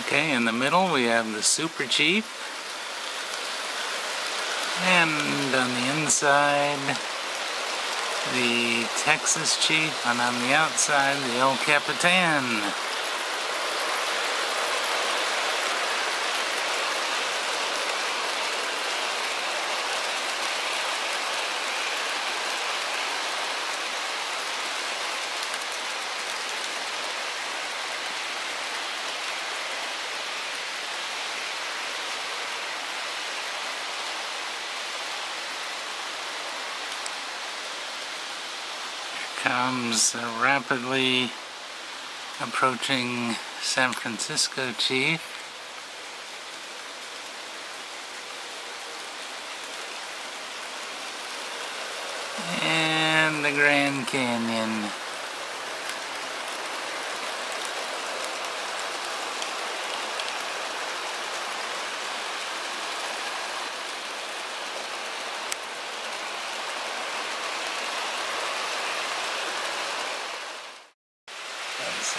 Okay, in the middle we have the Super Chief. And on the inside, the Texas Chief. And on the outside, the El Capitan. Comes a rapidly approaching San Francisco Chief. And the Grand Canyon.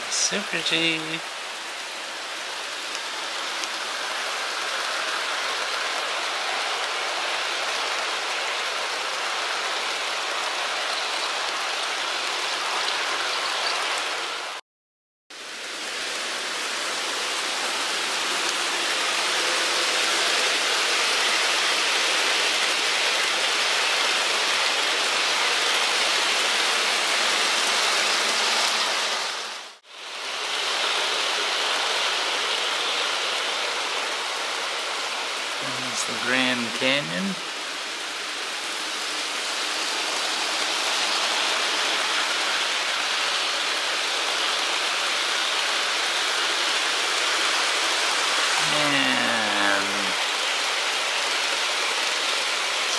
That's a Super the Grand Canyon.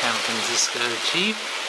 San Francisco Chief.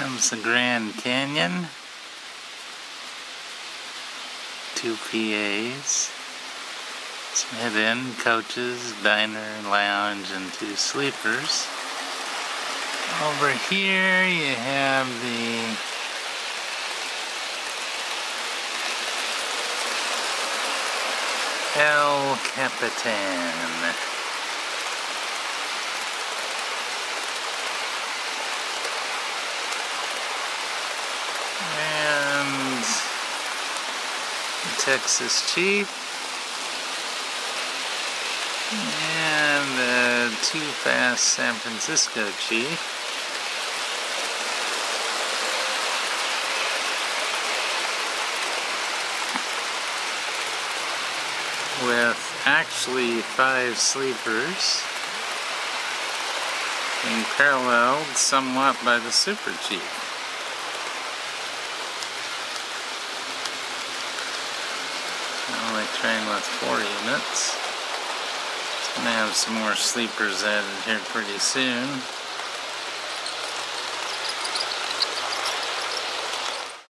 Comes the Grand Canyon. Two PAs. Some head-end coaches, diner, lounge, and two sleepers. Over here you have the El Capitan. Texas Chief. And the too fast San Francisco Chief. with actually five sleepers and paralleled somewhat by the Super Chief. Train with four units. It's going to have some more sleepers added here pretty soon.